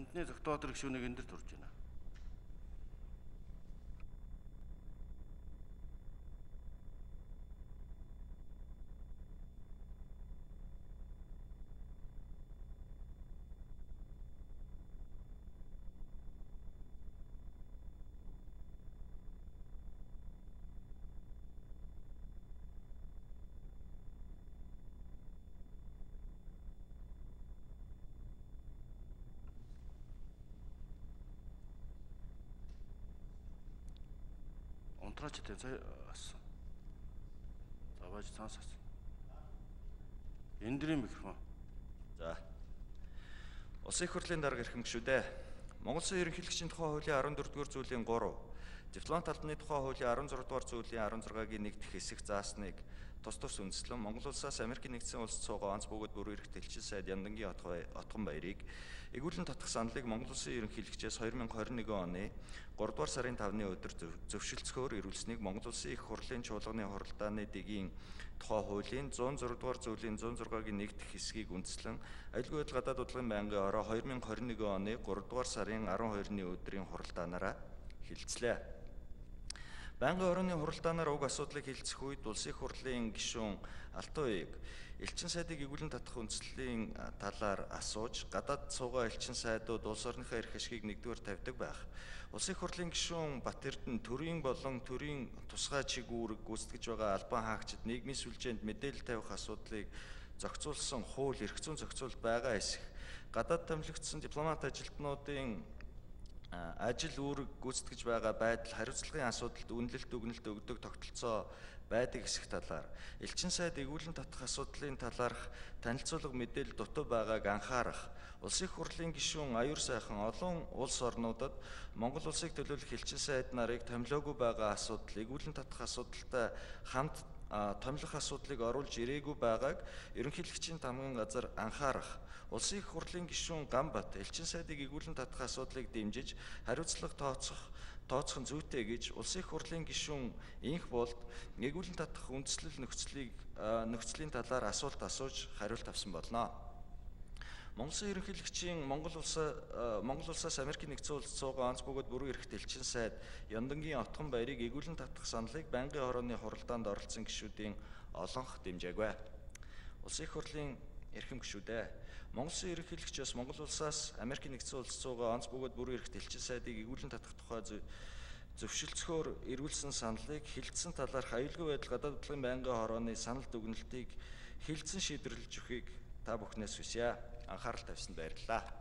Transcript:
Амьдны Зогтоодор гишүүнийг энэ дэр турж байна. Тань сая ассан. Завааж цаанаас ассан. Эндрийн микрофон. За. Улсын их хурлын дарга эрхэм гүшүү дээ. Монгол Улсын ерөнхийлөгчийн тухай хуулийн 14-р зүйлийн 3, дипломат албаны тухай хуулийн 16-р зүйлийн 16-гийн 1 дэх хэсэг заасныг тус тус үндэслэн Монгол улсаас Америкийн нэгдсэн улс цугаа онц бөгөөд бүрэн эрх дэлчин сайд Яндангийн отгон баярыг Игүүлэн татах саналыг Монгол Улсын ерөнхийлөгчөөс 2021 оны 3 дугаар сарын 5-ны өдөр зөвшөлдсөөр ирүүлсэнийг Монгол Улсын их хурлын чуулганы хуралдааны дэгийн тухай хуулийн 106 дугаар зүйлийн 106-гийн 1 дэх хэсгийг үндэслэн аюулгүй байдал гадаад удалгын байнгын ороо 2021 оны 3 дугаар сарын 12-ны өдрийн хуралдаанаараа хилцлээ. Байнгын орооны хуралдаанаар уг асуудлыг хилцэх үед улсын хурлын гишүүн Алтууийг элчин сайдыг игүүлэн татах үндслийн талаар асууж гадаад суугаа элчин сайдууд улс орныхоо эрх ашгийг нэгдүгээр тавьдаг байх. Улсын хурлын гишүүн Бат Эрдэнэ төрийн болон төрийн тусгай чиг үүрэг гүйцэтгэж байгаа албан хаагчид нийгмийн сүлжээнд мэдээлэл тавих асуудлыг зохицуулсан хууль эрх зүйн зохицуулт байгаа эсэх гадаад томилогдсон дипломат ажилтнуудын ажил үүрэг гүйцэтгэж байгаа байдал хариуцлагын асуудалд үнэлэлт өгнөлт өгдөг тогтолцоо байдаг хэсэг талаар. Элчин сайд эгүүлэн татах асуудлын талаарх танилцуулга мэдээлэл дутуу байгааг анхаарах улсын их хурлын гишүүн аюур сайхан олон улс орнуудад Монгол улсыг төлөөлөх элчин сайд нарыг томилоогүй байгаа асуудал эгүүлэн татах асуудалтай хамт томилох асуудлыг оруулж ирээгүй байгааг ерөнхийлөгчийн тамган газар анхаарах улсын их хурлын гишүүн Гамбат элчин сайдыг эгүүлэн татах асуудлыг дэмжиж хариуцлага тооцох тооцох нь зүйтэй гэж улсын их хурлын гишүүн инх болд нэгүүлэн татах үндэслэл нөхцөлийг нөхцөлийн талаар асуулт асууж хариулт авсан болно. Монгол Улсын ерөнхийлөгчийн Монгол улсаа Монгол улсаас Америкийн нэгдсэн улс цуугаа онц бөгөөд бүрэн эрхт элчин сайд Яндангийн отхон баярыг эгүүлэн татах саналыг байнгын хорооны хуралдаанд оролцсон гишүүдийн олонх дэмжээгүй. Улсын их хурлын эрхэм гишүүдээ Монгол Улсын ерөнхийлөгчөөс Монгол улсаас Америкийн нэгдсэн улс цуугаа онц бөгөөд бүрэн эрхт элчин сайдыг эгүүлэн татах тухай зөвшөлдсөхөөр эрүүлсэн саналыг хилцсэн талаарх аюулгүй байдал гадаад бодлогын байнгын хорооны санал дүгнэлтийг хилцэн шийдвэрлэж өгөхийг та бүхнээс хүсье. Анхаарал тавьсанд баярлалаа.